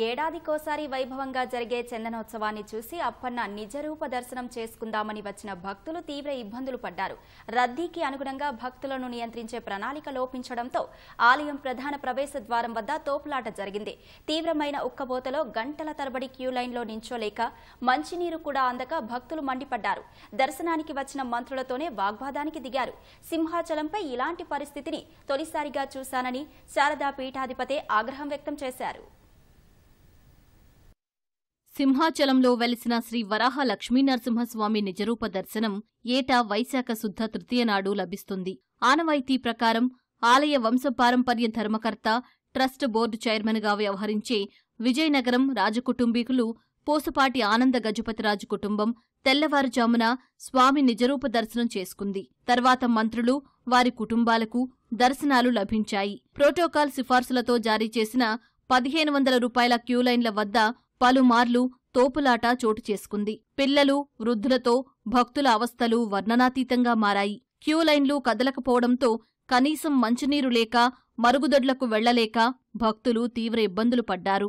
ఏడాదికోసారి వైభవంగా జరిగే చందనోత్సవాన్ని చూసి అప్పన్న నిజరూప దర్శనం చేసుకుందామని వచ్చిన భక్తులు తీవ్ర ఇబ్బందులు పడ్డారు. రద్దీకి అనుగుణంగా భక్తులను నియంత్రించే ప్రణాళిక లోపించడంతో ఆలయం ప్రధాన ప్రవేశ ద్వారం వద్ద తోపులాట జరిగింది. తీవ్రమైన ఉక్కబోతలో గంటల తరబడి క్యూ లైన్లో నించోలేక మంచినీరు కూడా అందక భక్తులు మండిపడ్డారు. దర్శనానికి వచ్చిన మంత్రులతోనే వాగ్వాదానికి దిగారు. సింహాచలంపై ఇలాంటి పరిస్థితిని తొలిసారిగా చూశానని శారదా పీఠాధిపతే ఆగ్రహం వ్యక్తం చేశారు. సింహాచలంలో వెలిసిన శ్రీ వరాహ లక్ష్మీనరసింహస్వామి నిజరూప దర్శనం ఏటా వైశాఖ శుద్ధ తృతీయ నాడు లభిస్తుంది. ఆనవాయితీ ప్రకారం ఆలయ వంశపారంపర్య ధర్మకర్త ట్రస్ట్ బోర్డు చైర్మన్గా వ్యవహరించే విజయనగరం రాజకుటుంబీకులు పోసపాటి ఆనంద గజపతిరాజు కుటుంబం తెల్లవారుజామున స్వామి నిజరూప దర్శనం చేసుకుంది. తర్వాత మంత్రులు వారి కుటుంబాలకు దర్శనాలు లభించాయి. ప్రోటోకాల్ సిఫార్సులతో జారీ చేసిన పదిహేను వందల రూపాయల క్యూలైన్ల వద్ద పలుమార్లు తోపులాట చోటు చేసుకుంది. పిల్లలు వృద్ధులతో భక్తుల అవస్థలు వర్ణనాతీతంగా మారాయి. క్యూలైన్లు కదలకపోవడంతో కనీసం మంచినీరు లేక మరుగుదొడ్లకు వెళ్ళలేక భక్తులు తీవ్ర ఇబ్బందులు పడ్డారు.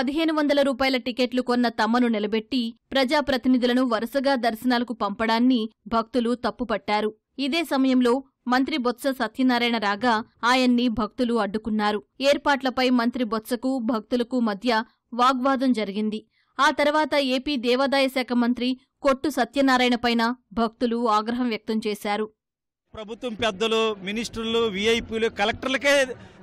పదిహేను వందల రూపాయల టికెట్లు కొన్న తమ్మను నిలబెట్టి ప్రజాప్రతినిధులను వరుసగా దర్శనాలకు పంపడాన్ని భక్తులు తప్పుపట్టారు. ఇదే సమయంలో మంత్రి బొత్స సత్యనారాయణ రాగా ఆయన్ని భక్తులు అడ్డుకున్నారు. ఏర్పాట్లపై మంత్రి బొత్సకు భక్తులకు మధ్య వాగ్వాదం జరిగింది. ఆ తర్వాత ఏపీ దేవాదాయ శాఖ మంత్రి కొట్టు సత్యనారాయణపైన భక్తులు ఆగ్రహం వ్యక్తం చేశారు. ప్రభుత్వం పెద్దలు మినిస్టర్లు విఐపీలు కలెక్టర్లకే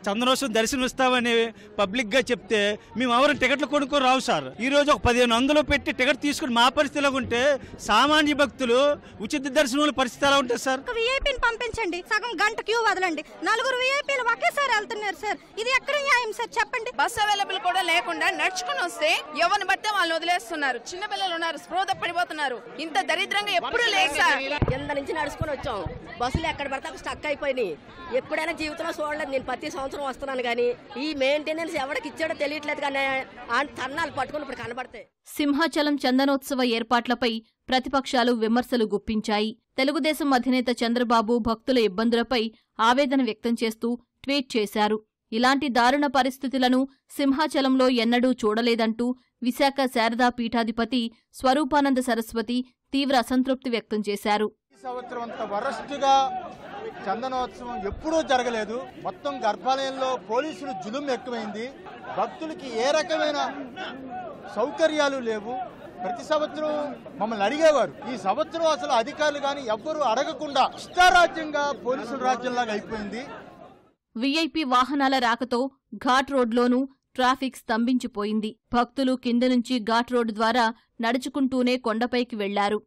చందనోత్సవం దర్శనం ఇస్తామని పబ్లిక్గా చెప్తే మేము ఎవరు టికెట్లు కొనుక్కొని రావు సార్. ఈ రోజు ఒక పదిహేను వందలు పెట్టి టికెట్ తీసుకుని మా పరిస్థితి ఎలా ఉంటే సామాన్య భక్తులు ఉచిత దర్శనం పరిస్థితి ఎలా ఉంటుంది సార్? ఒక విఐపీని పంపించండి. సగం గంట క్యూ వదలండి. నలుగురు విఐపీలు ఒకేసారి వెళ్తున్నారు సార్. ఇది ఎక్కడ న్యాయం సార్? చెప్పండి. బస్ అవైలబుల్ కూడా లేకుండా నడుచుకుని వస్తే ఎవరిని బట్టే వాళ్ళని వదిలేస్తున్నారు. చిన్న పిల్లలు ఉన్నారు స్పృహ పడిపోతున్నారు. ఇంత దరిద్రంగా ఎప్పుడు లేదు సార్. కింద. నుంచి నడుచుకొని వచ్చాం. బస్సులు ఎక్కడ పడితే స్టక్ అయిపోయినాయి. ఎప్పుడైనా జీవితంలో చూడలేదు. నేను ప్రతి సంవత్సరం వస్తున్నాను కానీ ఈ మెయింటెనెన్స్ ఎవరికి ఇచ్చాడో తెలియట్లేదు కానీ తన్నాలు పట్టుకుని ఇప్పుడు కనబడతాయి. సింహాచలం చందనోత్సవ ఏర్పాట్లపై ప్రతిపక్షాలు విమర్శలు గుప్పించాయి. తెలుగుదేశం అధినేత చంద్రబాబు భక్తుల ఇబ్బందులపై ఆవేదన వ్యక్తం చేస్తూ ట్వీట్ చేశారు. ఇలాంటి దారుణ పరిస్థితులను సింహాచలంలో ఎన్నడూ చూడలేదంటూ విశాఖ శారదా పీఠాధిపతి స్వరూపానంద సరస్వతి తీవ్ర అసంతృప్తి వ్యక్తం చేశారు. సంవత్సరం అంత వరస్ట్గా చందనోత్సవం ఎప్పుడూ జరగలేదు. మొత్తం గర్భాలయంలో పోలీసులు జులుం ఎక్కువైంది. భక్తులకి ఏ రకమైన సౌకర్యాలు లేవు. ప్రతి సంవత్సరం మమ్మల్ని అడిగేవారు. ఈ సంవత్సరం అసలు అధికారులు కానీ ఎవ్వరూ అడగకుండా ఇష్టారాజ్యంగా పోలీసుల రాజ్యంలాగా అయిపోయింది. వీఐపీ వాహనాల రాకతో ఘాట్ రోడ్లోనూ ట్రాఫిక్ స్తంభించిపోయింది. భక్తులు కింద నుంచి ఘాట్ రోడ్డు ద్వారా నడుచుకుంటూనే కొండపైకి వెళ్ళారు.